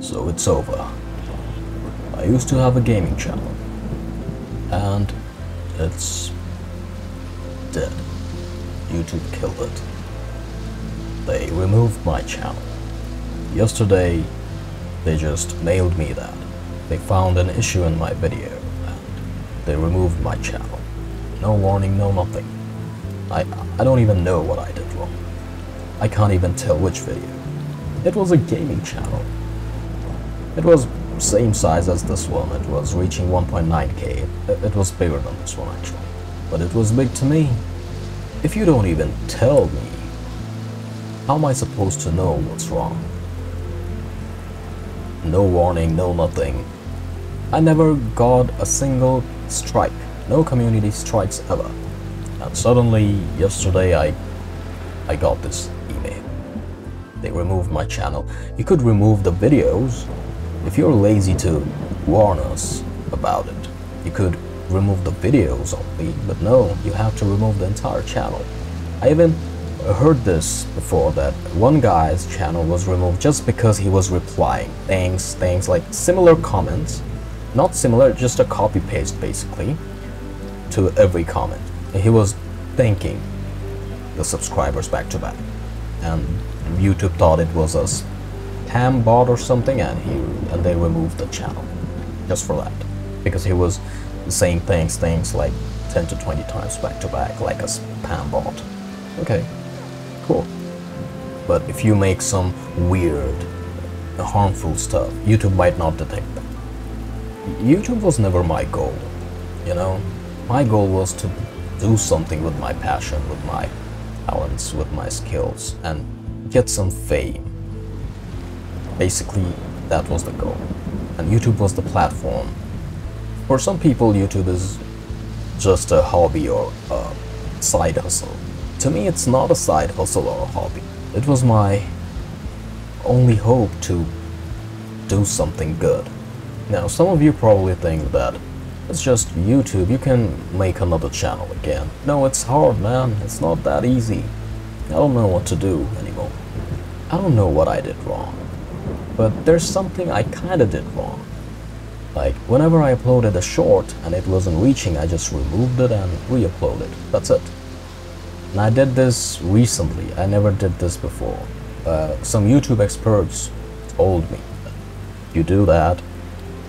So it's over. I used to have a gaming channel. And it's dead. YouTube killed it. They removed my channel. Yesterday, they just mailed me that. They found an issue in my video and they removed my channel. No warning, no nothing. I, I don't even know what I did wrong. I can't even tell which video. It was a gaming channel. It was same size as this one. It was reaching 1.9k. It, was bigger than this one actually. But it was big to me. If you don't even tell me, how am I supposed to know what's wrong? No warning, no nothing. I never got a single strike. No community strikes ever. And suddenly, yesterday, I, I got this email. They removed my channel. You could remove the videos if you're lazy to warn us about it. You could remove the videos only, but no, you have to remove the entire channel. I even heard this before that one guy's channel was removed just because he was replying things, things like similar comments, not similar, just a copy paste basically, to every comment. He was thanking the subscribers back to back, and YouTube thought it was a spam bot or something, and he and they removed the channel just for that because he was saying things, things like 10 to 20 times back to back, like a spam bot. Okay, cool. But if you make some weird, harmful stuff, YouTube might not detect that. YouTube was never my goal, you know? My goal was to do something with my passion, with my talents, with my skills, and get some fame. Basically, that was the goal. And YouTube was the platform. For some people, YouTube is just a hobby or a side hustle. To me, it's not a side hustle or a hobby. It was my only hope to do something good. Now, some of you probably think that it's just YouTube, you can make another channel again. No, it's hard, man. It's not that easy. I don't know what to do anymore. I don't know what I did wrong. But there's something I kinda did wrong. Like, whenever I uploaded a short and it wasn't reaching, I just removed it and re-uploaded. That's it. And I did this recently. I never did this before. Uh, some YouTube experts told me that you do that,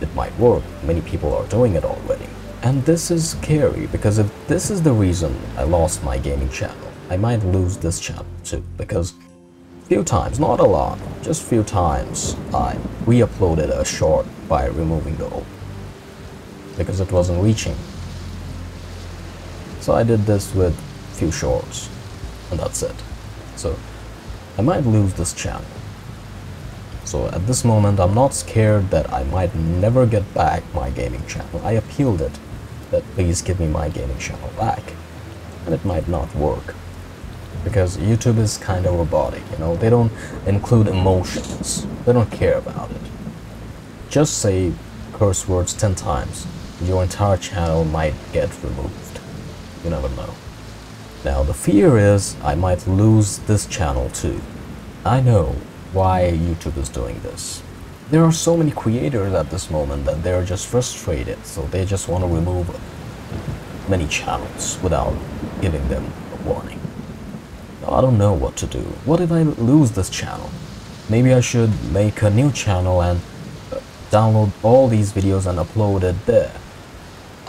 it might work. Many people are doing it already. And this is scary because if this is the reason I lost my gaming channel, I might lose this channel too because few times, not a lot, just few times I re-uploaded a short by removing the old because it wasn't reaching. So I did this with few shorts and that's it. So I might lose this channel. So at this moment, I'm not scared that I might never get back my gaming channel. I appealed it that please give me my gaming channel back. And it might not work. Because YouTube is kind of robotic, you know, they don't include emotions. They don't care about it. Just say curse words 10 times, your entire channel might get removed. You never know. Now the fear is I might lose this channel too. I know why YouTube is doing this. There are so many creators at this moment that they're just frustrated, so they just want to remove many channels without giving them a warning. I don't know what to do. What if I lose this channel? Maybe I should make a new channel and uh, download all these videos and upload it there.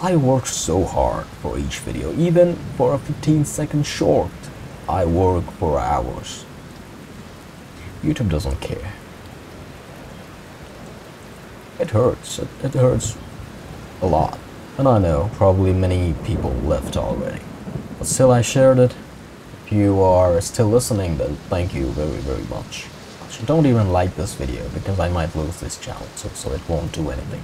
I work so hard for each video, even for a 15 second short. I work for hours. YouTube doesn't care. It hurts. It, it hurts a lot. And I know probably many people left already. But still I shared it. You are still listening then thank you very very much. Don't even like this video because I might lose this channel so, so it won't do anything.